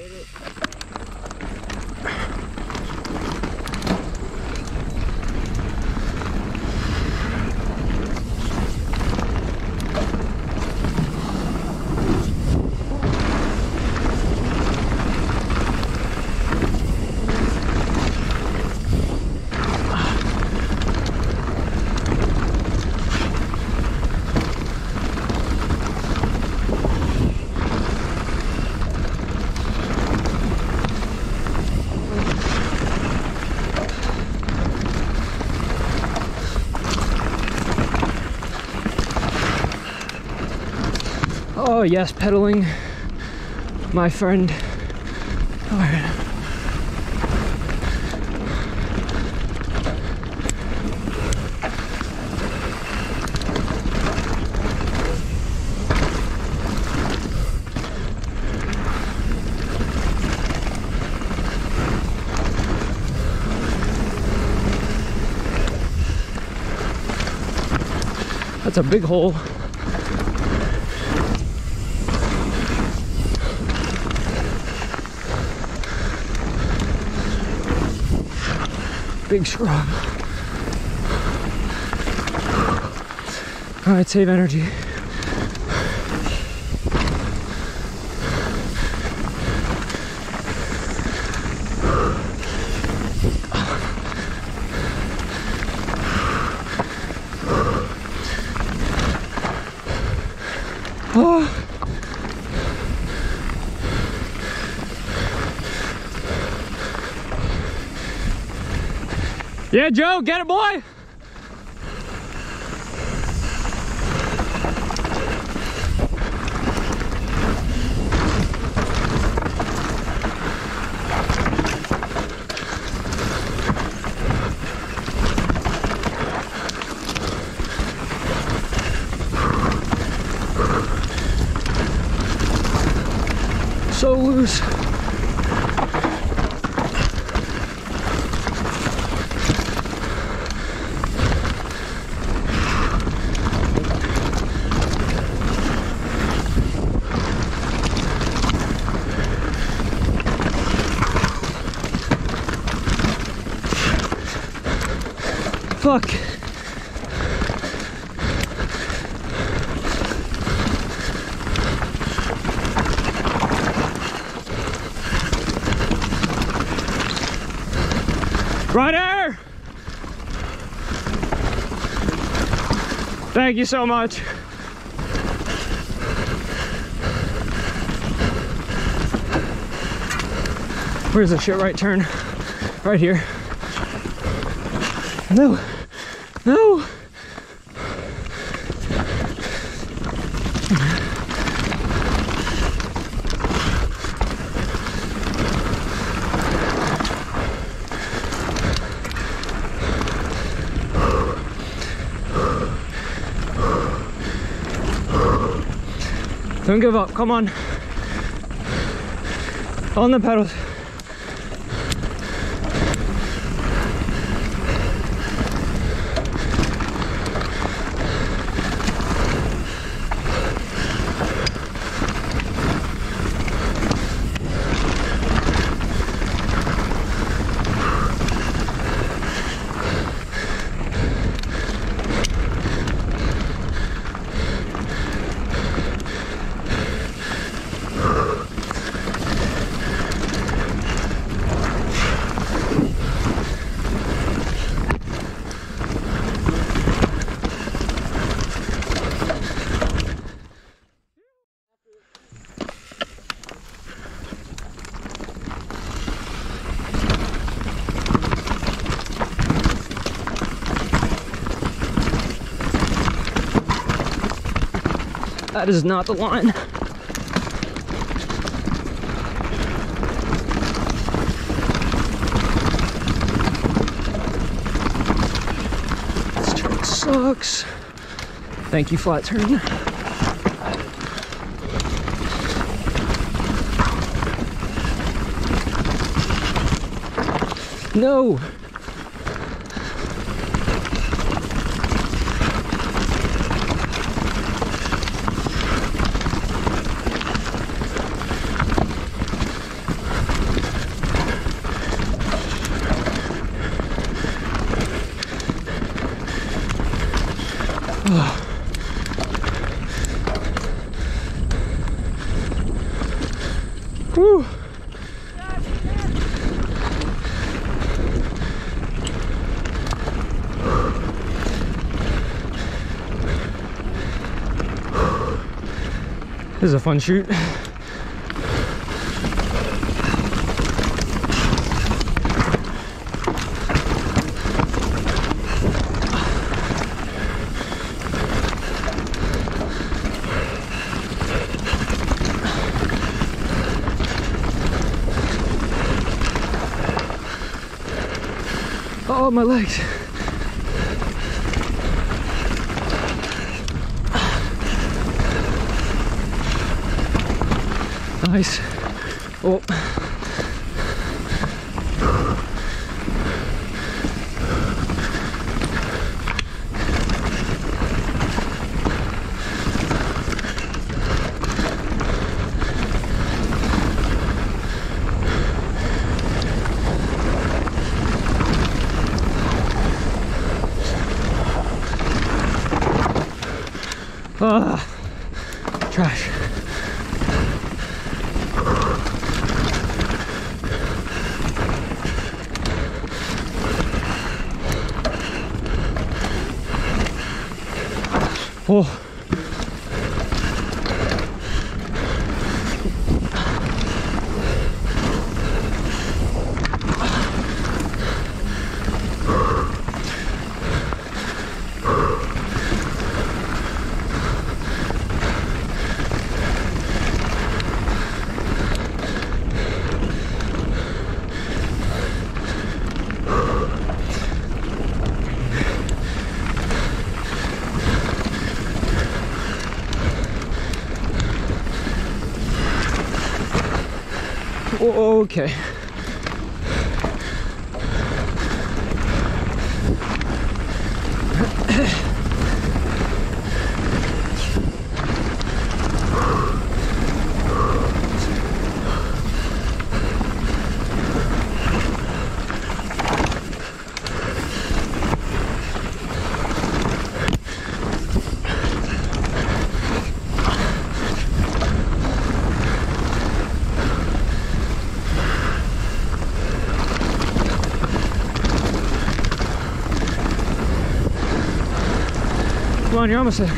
Made Oh yes, pedaling, my friend. All right. That's a big hole. Big scrub. All right, save energy. Oh. Yeah, Joe, get it, boy. So loose. Fuck. Ryder! Thank you so much. Where's the shit right turn? Right here. No. No. Don't give up. Come on. On the pedals. That is not the line. This turn sucks. Thank you, flat turn. No. Woo. This is a fun chute. Oh, my legs. Nice. Oh. Oh. Oh, okay. on, you're almost there.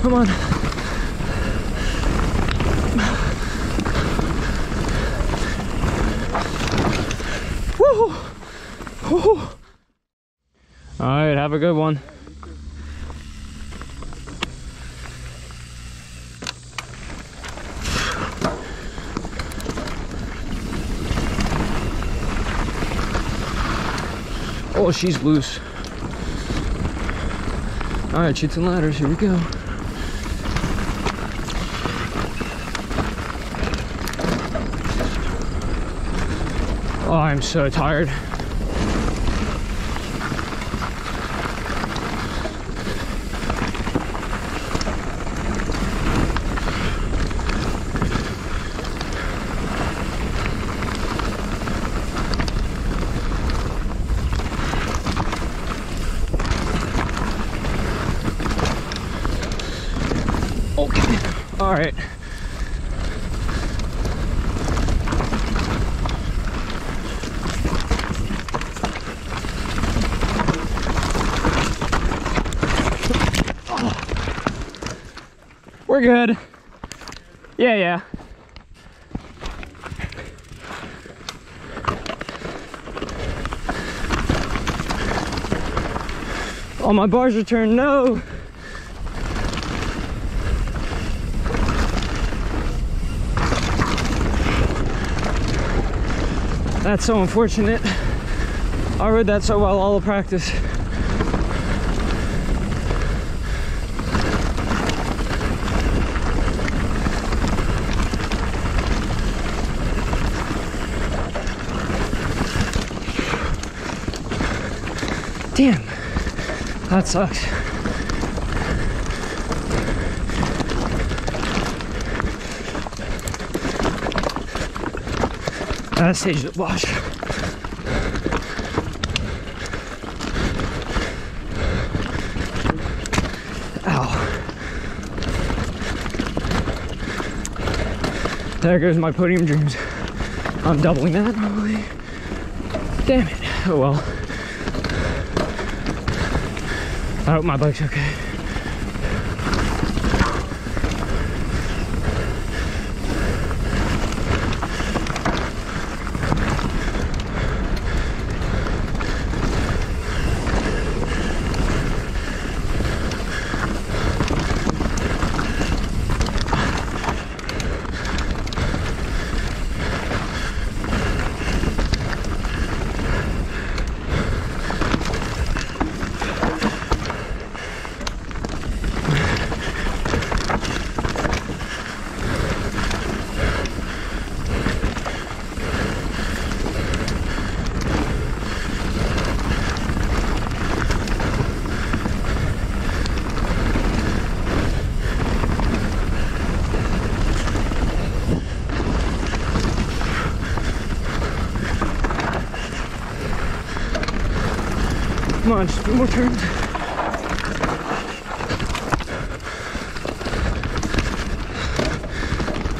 Come on. Woo! Woo! All right, have a good one. Oh, she's loose. All right, chutes and ladders, here we go. Oh, I'm so tired. Okay. All right. We're good. Yeah, yeah. Oh, my bars return. No. That's so unfortunate. I rode that so well all the practice. Damn, that sucks. Stage the wash. Ow. There goes my podium dreams. I'm doubling that probably. Damn it. Oh well. I hope my bike's okay. Come on, just a few more turns.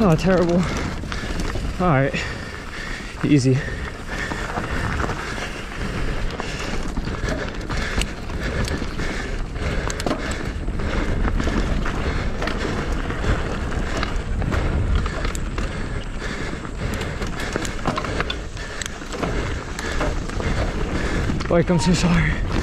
Oh, terrible. All right, easy. Like, I'm so sorry.